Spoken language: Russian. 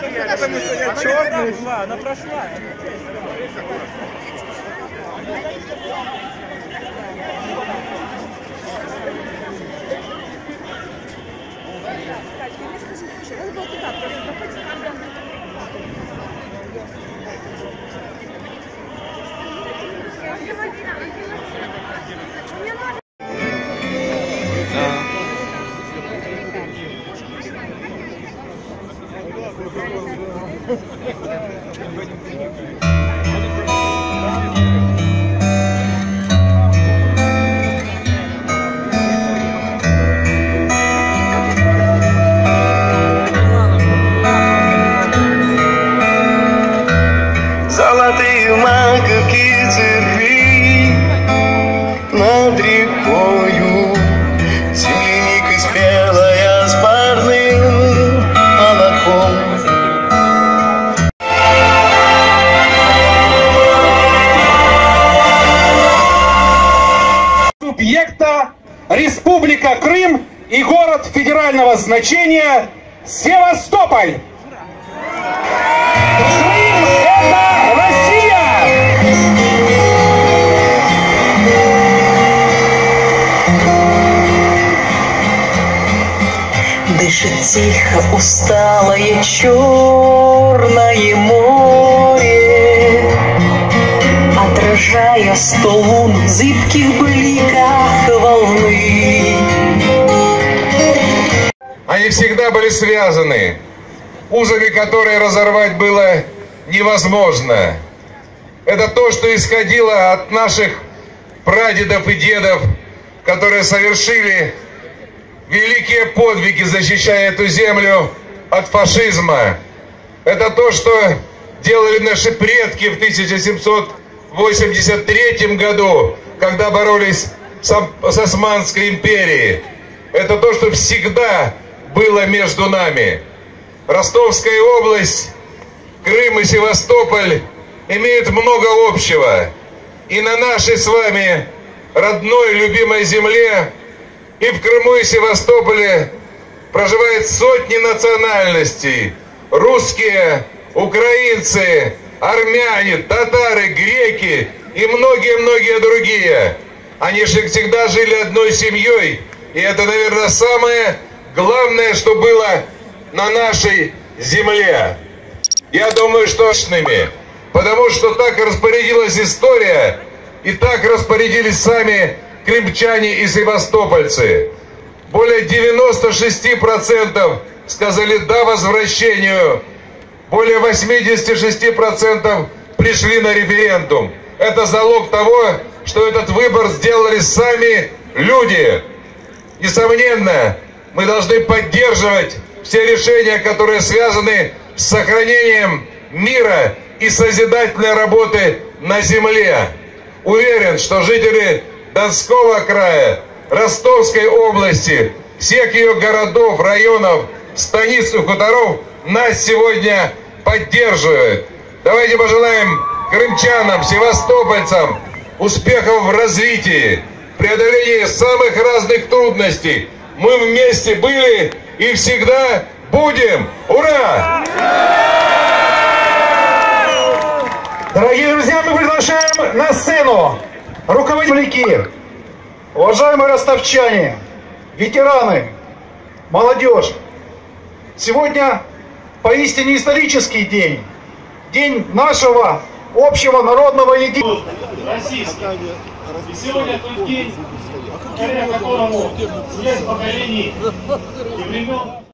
Потому что я черный. Прошла, она прошла. Республика Крым и город федерального значения Севастополь. Крым – это Россия! Дышит тихо усталое черное море Отражая сто лун в зыбких бликах волны Они всегда были связаны, узами которые разорвать было невозможно. Это то, что исходило от наших прадедов и дедов, которые совершили великие подвиги, защищая эту землю от фашизма. Это то, что делали наши предки в 1783 году, когда боролись с Османской империей. Это то, что всегда было между нами. Ростовская область, Крым и Севастополь имеют много общего. И на нашей с вами родной любимой земле и в Крыму и Севастополе проживают сотни национальностей. Русские, украинцы, армяне, татары, греки и многие-многие другие. Они же всегда жили одной семьей. И это, наверное, самое главное, что было на нашей земле. Я думаю, что точными, потому что так распорядилась история, и так распорядились сами крымчане и севастопольцы. Более 96% сказали «да» возвращению, более 86% пришли на референдум. Это залог того, что этот выбор сделали сами люди. Несомненно, мы должны поддерживать все решения, которые связаны с сохранением мира и созидательной работы на земле. Уверен, что жители Донского края, Ростовской области, всех ее городов, районов, станиц и хуторов нас сегодня поддерживают. Давайте пожелаем крымчанам, севастопольцам успехов в развитии, преодолении самых разных трудностей. Мы вместе были и всегда будем. Ура! Дорогие друзья, мы приглашаем на сцену руководители, Уважаемые ростовчане, ветераны, молодежь, сегодня поистине исторический день, день нашего общего народного единства. российский. И сегодня тот день, благодаря которому шесть поколений и времен